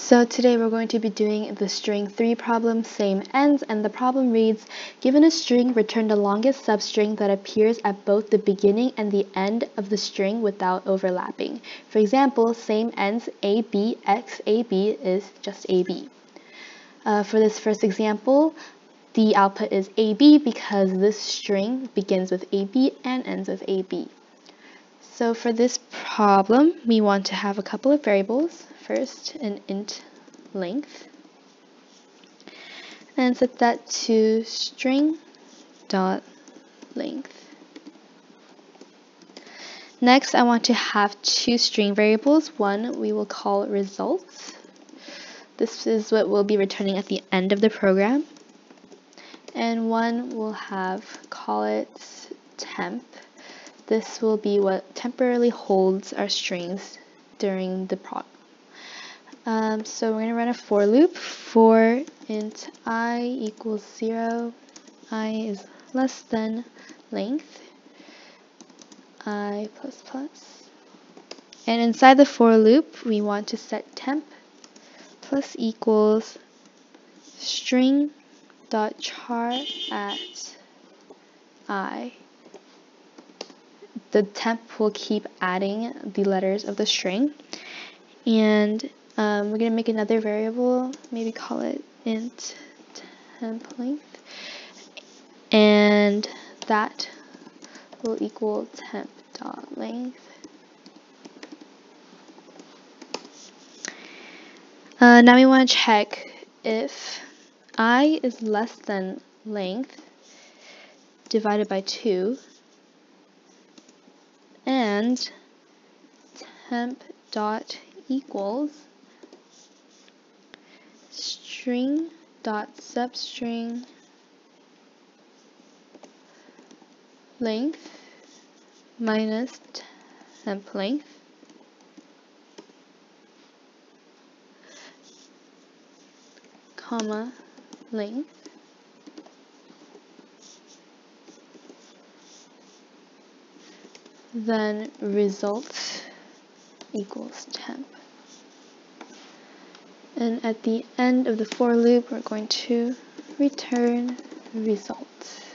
So today we're going to be doing the string 3 problem, same ends, and the problem reads, given a string, return the longest substring that appears at both the beginning and the end of the string without overlapping. For example, same ends a b x a b is just AB. Uh, for this first example, the output is AB because this string begins with AB and ends with AB. So for this problem, we want to have a couple of variables. First, an int length, and set that to string dot length. Next, I want to have two string variables. One we will call results. This is what we'll be returning at the end of the program. And one we'll have, call it temp. This will be what temporarily holds our strings during the pro um, so we're going to run a for loop. For int i equals 0, i is less than length, i plus plus. And inside the for loop, we want to set temp plus equals string dot char at i the temp will keep adding the letters of the string. And um, we're going to make another variable, maybe call it int temp length. And that will equal temp dot length. Uh, now we want to check if i is less than length divided by 2 and temp dot equals string dot substring length minus temp length comma length then result equals temp. And at the end of the for loop, we're going to return results.